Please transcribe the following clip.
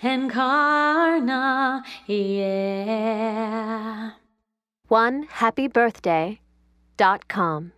Encarna, yeah. One happy birthday dot com.